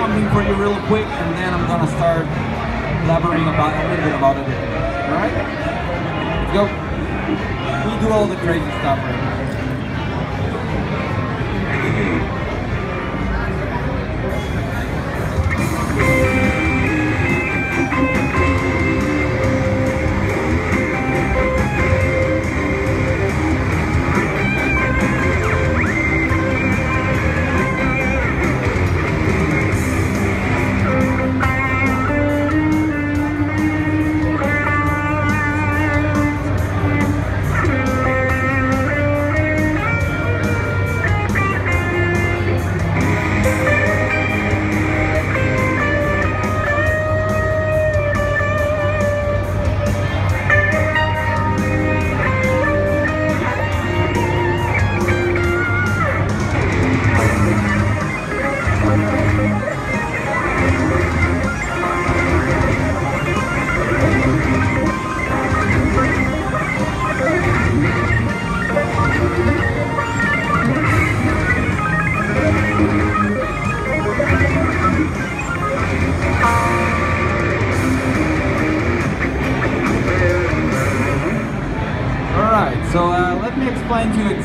something for you real quick, and then I'm gonna start elaborating about a little bit about it. All right? Let's go. We do all the crazy stuff right now.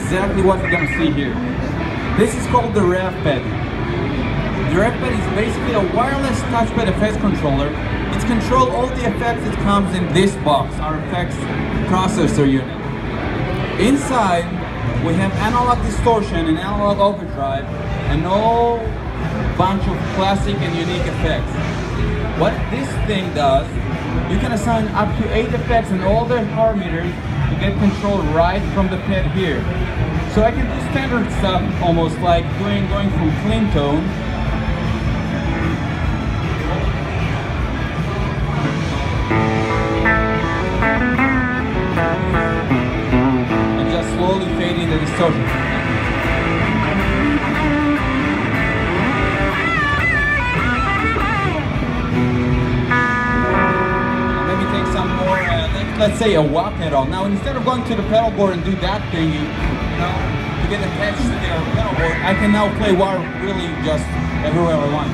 Exactly what you're gonna see here. This is called the RevPad. The RevPad is basically a wireless touchpad effects controller. It's control all the effects that comes in this box, our effects processor unit. Inside, we have analog distortion and analog overdrive and all bunch of classic and unique effects. What this thing does, you can assign up to eight effects and all their parameters to get control right from the pad here. So I can do standard stuff almost like doing going from clean tone and just slowly fading the distortion. Let's say a wah pedal. Now instead of going to the pedal board and do that thing, you know, to get attached to the pedal board, I can now play wah really just everywhere I want.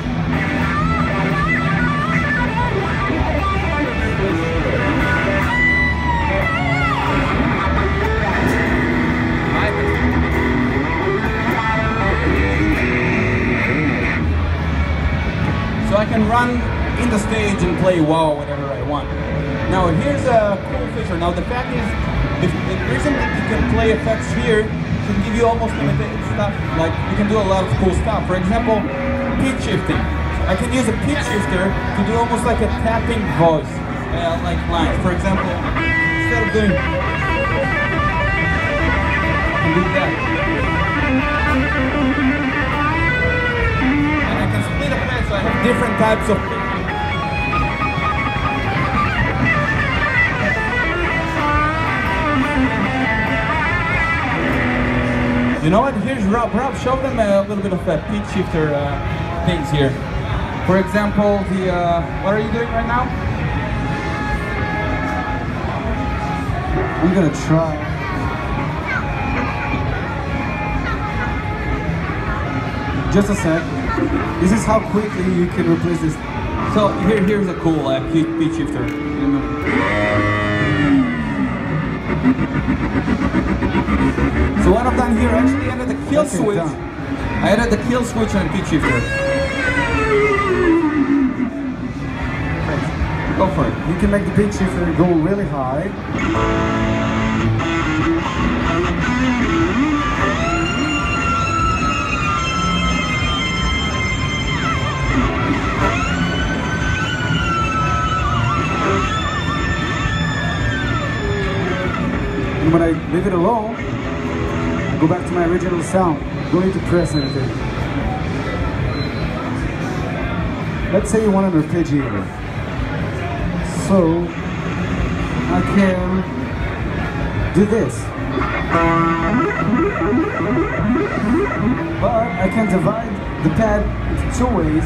So I can run in the stage and play wow whatever I want. Now here's a cool feature. Now the fact is, the, reason that you can play effects here can give you almost limited stuff. Like you can do a lot of cool stuff. For example, pitch shifting. I can use a pitch shifter to do almost like a tapping voice, uh, like. For example, instead of doing, I can do that. And I can split effects, so I have different types of You know what? Here's Rob. Rob, show them a little bit of a pitch shifter uh, things here. For example, the uh, what are you doing right now? I'm gonna try. Just a sec. This is how quickly you can replace this. So here, here's a cool uh, pitch shifter. So what I've done here, I actually added the kill Okay, switch. done. I added the kill switch on pitch shifter. Go for it. You can make the pitch shifter go really high. I leave it alone, I go back to my original sound. Don't need to press anything. Let's say you want an arpeggiator. So I can do this. But I can divide the pad two ways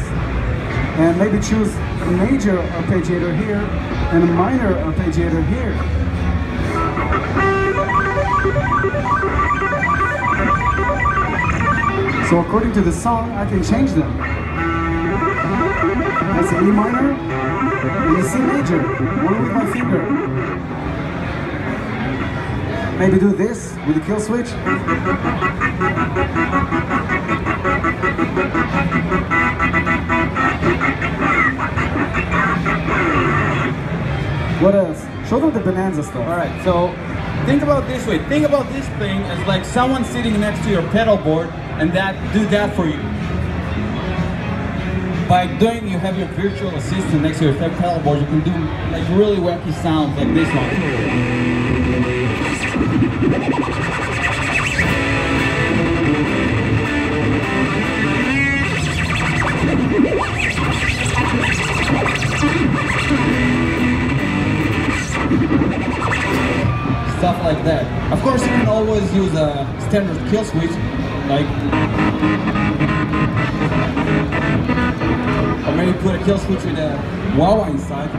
and maybe choose a major arpeggiator here and a minor arpeggiator here. So according to the song, I can change them. That's E minor and a C major, only with my finger. Maybe do this with the kill switch. What else? Show them the bonanza stuff. All right, so think about this way. Think about this thing as like someone sitting next to your pedal board and that do that for you. By doing, you have your virtual assistant next to your pedal board, you can do like really wacky sounds like this one. Stuff like that. Of course, you can always use a standard kill switch, like maybe put a kill switch with a wah inside.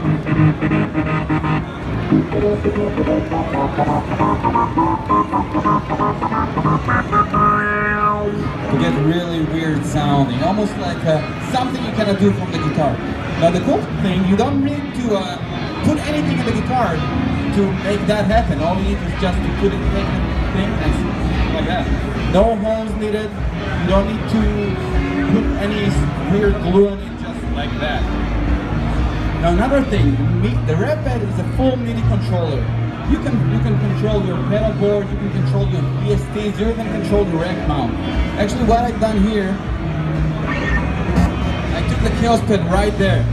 To get really weird sounding, almost like uh, something you cannot do from the guitar. Now the cool thing, you don't need to uh, put anything in the guitar to make that happen. All you need is just to put it in the thing like that. No holes needed. You don't need to put any weird glue on it, just like that. Now another thing, the Rev Pad is a full MIDI controller. You can you can control your pedal board, you can control your VSTs, you can control the rack mount. Actually, what I've done here, I took the Kaoss Pad right there,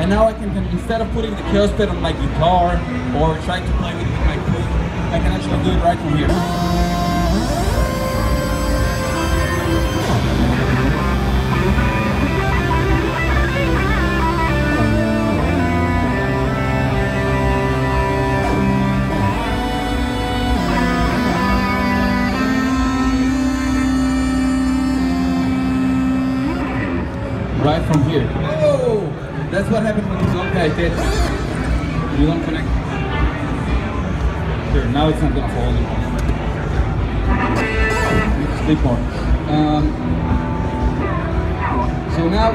and now I can instead of putting the Kaoss Pad on my guitar or trying to play with it with my foot, I can actually do it right from here. That's what happened when you don't pay attention. You don't connect. Here, now it's not gonna fall anymore. Sleep more. Um, so now,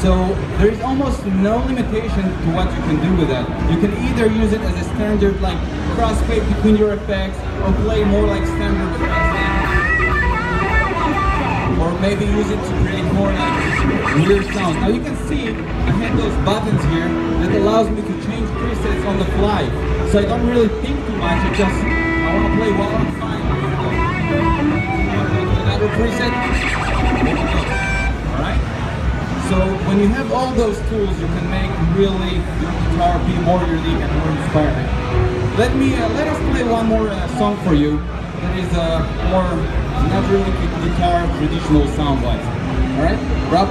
so there is almost no limitation to what you can do with that. You can either use it as a standard like crossfade between your effects, or play more like standard effects or maybe use it to create more like weird sounds. Now you can see I have those buttons here that allows me to change presets on the fly. So I don't really think too much, I just I want to play while I'm fine. Another preset. Alright? So when you have all those tools you can make really your guitar be more unique and more inspiring. Let me uh, let us play one more uh, song for you is uh, more not really guitar traditional sound wise. Alright? Rob?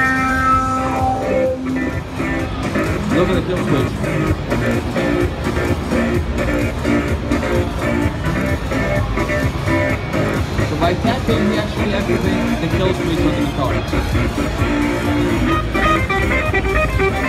Look at the kill switch. So by tapping, he actually activates the kill switch on the guitar.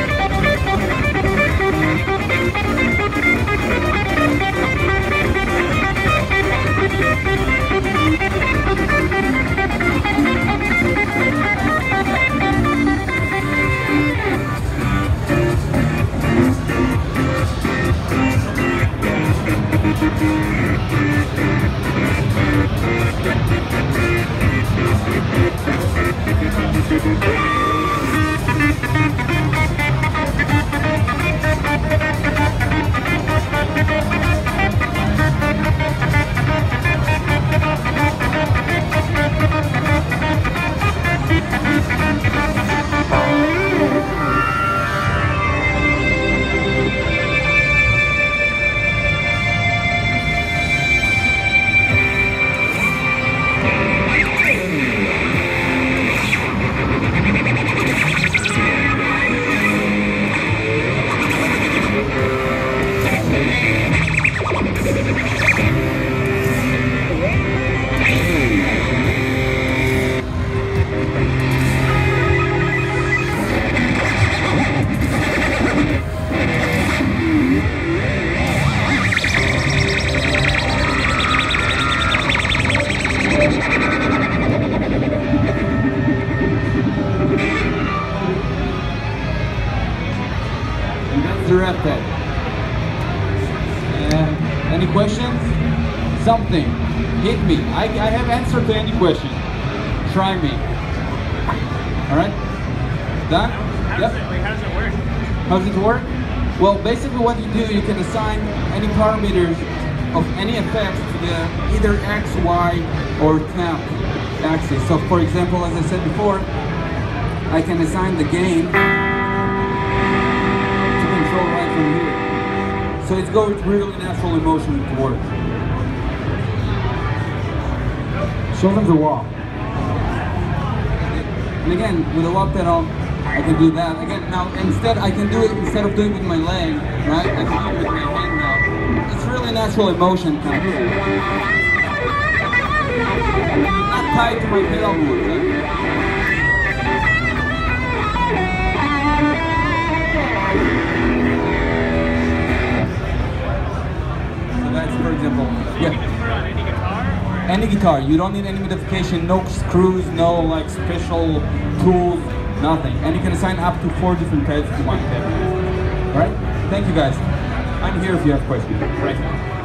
Uh, any questions? Something. Hit me. I, I have answer to any question. Try me. Alright? Done? How Yep. does it, like, how does it work? How does it work? Well, basically what you do, you can assign any parameters of any effects to the either X, Y, or temp axis. So for example, as I said before, I can assign the gain to control right here. So it's going really natural emotion to work. Show them the wall. And again, with a lock pedal, I can do that. Again, now instead, I can do it instead of doing it with my leg, right? I can do it with my hand now. It's really natural emotion kind of. Not tied to my pedal. Right? Any guitar, you don't need any modification, no screws, no like special tools, nothing. And you can assign up to four different pads to one pedal. Alright? Thank you guys. I'm here if you have questions. Right.